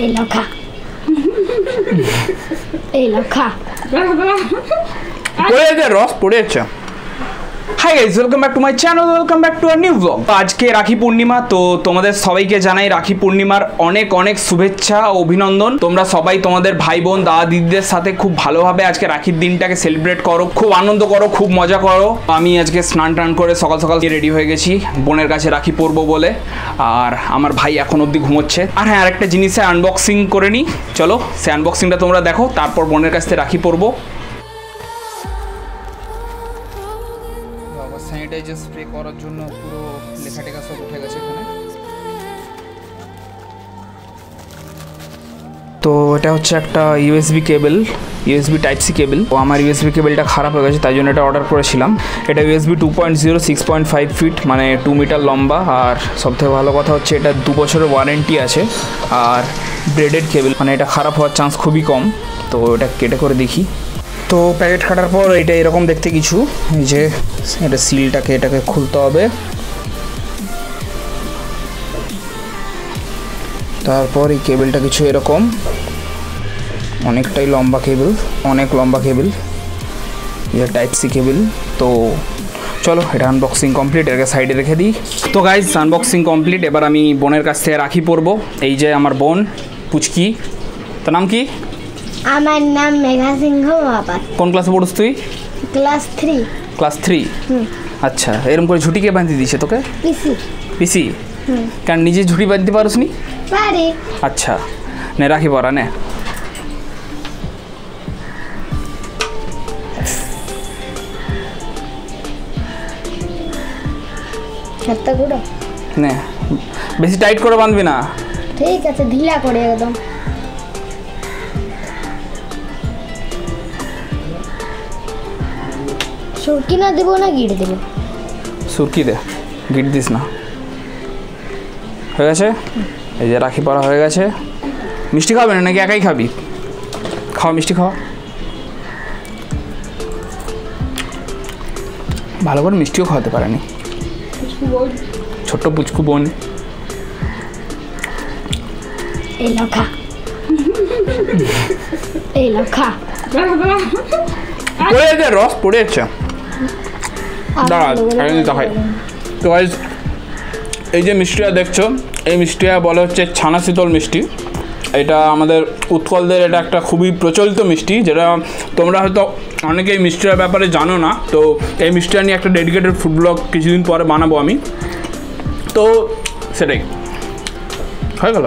এই লাও খা এই লাও খা পড়ে যাচ্ছে রস পড়ে যাচ্ছে hi guys welcome back to my channel welcome back to our new blog আজকে রাখি পূর্ণিমা, তো তোমাদের সবাইকে জানাই রাখি পূর্ণিমার অনেক অনেক শুভেচ্ছা অভিনন্দন। তোমরা সবাই তোমাদের ভাই বোন, দাদা দিদিদের সাথে খুব ভালোভাবে আজকে রাখির দিনটাকে সেলিব্রেট করো, খুব আনন্দ করো, খুব মজা করো। আমি আজকে স্নান টান করে সকাল সকাল রেডি হয়ে গেছি, বোনের কাছে রাখি পরবো বলে, আর আমার ভাই এখন অবধি ঘুমোচ্ছে। আর হ্যাঁ আরেকটা জিনিসে আনবক্সিং করে নিই চলো সে আনবক্সিংটা তোমরা দেখো, তারপর বোনের কাছ থেকে রাখি পরবো। স্যানিটাইজার স্প্রে করার জন্য পুরো লেখা টেখা সব উঠে গেছে এখানে। তো এটা হচ্ছে একটা USB cable USB type C cable তো আমার ইউএসবি কেবলটা খারাপ হয়ে গেছে, তাই জন্য এটা অর্ডার করেছিলাম। এটা USB two point zero six point five feet মানে টু মিটার লম্বা। আর সবথেকে ভালো কথা হচ্ছে, এটা দু বছরের ওয়ারেন্টি আছে। আর ব্রেডেড কেবল মানে এটা খারাপ হওয়ার চান্স খুবই কম। তো এটা কেটে করে দেখি। তো প্যাকেট কাটার পর এটা এরকম দেখতে কিছু। এই যে এটা সিলটাকে এটাকে খুলতে হবে। তারপর এই কেবলটা কিছু এরকম। অনেকটাই লম্বা কেবল অনেক লম্বা কেবল এটা টাইপ সি কেবল তো চলো, এটা আনবক্সিং কমপ্লিট এটাকে সাইডে রেখে দিই। তো গাইজ আনবক্সিং কমপ্লিট এবার আমি বোনের কাছ থেকে রাখি পরবো। এই যে আমার বোন, পুচকি। তোর নাম কি? আমার নাম মেঘা সিংহ মহাপাত। কোন ক্লাসে পড়িস তুই? Class three. Class three? হুম। আচ্ছা এরকম করে ঝুটি কে বাঁধতে দিয়েছে তোকে? পিসি। পিসি? কারণ নিজে ঝুটি বাঁধতে পারোস নি? পারি। আচ্ছা নে রাখি পরা নে। নে বেশি টাইট করে বাঁধবি না। ঠিক আছে ঢিলা করে একদম। সুরকি না দেবো না গিট দেবো? সুরকি দে গিট দিস না। হয়ে গেছে? এই যে রাখি পরা হয়ে গেছে। মিষ্টি খাবে না নাকি একাই খাবি? খাওয়া মিষ্টি খাওয়া ভালো করে মিষ্টিও খাওয়াতে পারেনি। ছোট্ট পুচকু বোন। এই এই পড়ে রস পড়ে যাচ্ছে দাঁড়া, নিতে হয়। তো guys, এই যে মিষ্টিটা দেখছ এই মিষ্টিটা বলা হচ্ছে ছানা শীতল মিষ্টি। এটা আমাদের উৎকলদের এটা একটা খুবই প্রচলিত মিষ্টি যেটা তোমরা হয়তো অনেকে এই মিষ্টিটার ব্যাপারে জানো না। তো এই মিষ্টিটা নিয়ে একটা ডেডিকেটেড ফুড ব্লগ কিছুদিন পরে বানাবো আমি। তো সেটাই। হয়ে গেল?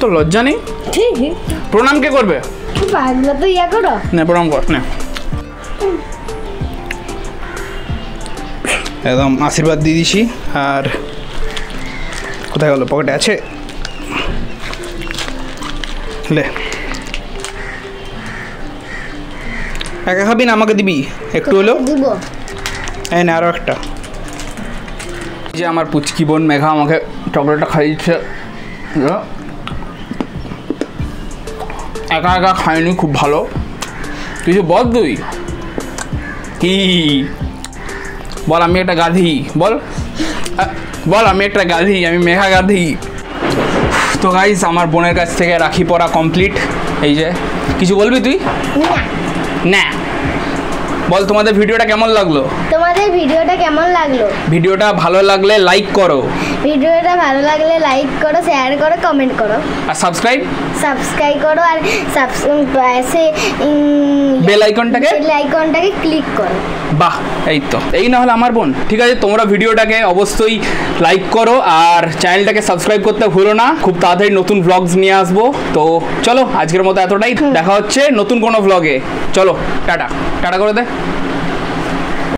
তো লজ্জা নেই? প্রণাম কে করবে? পাগলা তো ইয়া করো। নে প্রণাম কর নে। একদম আশীর্বাদ দিয়ে দিছি। আর কোথায় গেল? পকেটে আছে? লে। একা খাবি না? আমাকে দিবি? একটু হলেও? এই না আরও একটা। যে আমার পুচকি বোন মেঘা আমাকে চকলেটটা খাইয়েছে। যা। একা একা খায়নি খুব ভালো। কিছু বল তুই? কি? বল আমি একটা গাধি বল। আ, বল আমি একটা গাধি আমি মেঘা গাধি। তো গাইস আমার বোনের কাছ থেকে রাখি পরা কমপ্লিট এই যে কিছু বলবি তুই? না। না। বল তোমাদের ভিডিওটা কেমন লাগল? তোমাদের ভিডিওটা কেমন লাগল? ভিডিওটা ভালো লাগলে লাইক করো। ভিডিওটা ভালো লাগলে লাইক করো শেয়ার করো কমেন্ট করো। আর সাবস্ক্রাইব সাবস্ক্রাইব করো আর সে বেল আইকনটাকে বেল আইকনটাকে ক্লিক করো। বাহ এই তো। এই না হলে আমার বোন। ঠিক আছে তোমরা ভিডিওটাকে অবশ্যই লাইক করো আর চ্যানেলটাকে সাবস্ক্রাইব করতে ভুলো না। খুব তাড়াতাড়ি নতুন ভ্লগস নিয়ে আসব। তো চলো আজকের মতো এতটাই। দেখা হচ্ছে নতুন কোনো ভ্লগে চলো টাটা। টাটা করে দে। Thank you.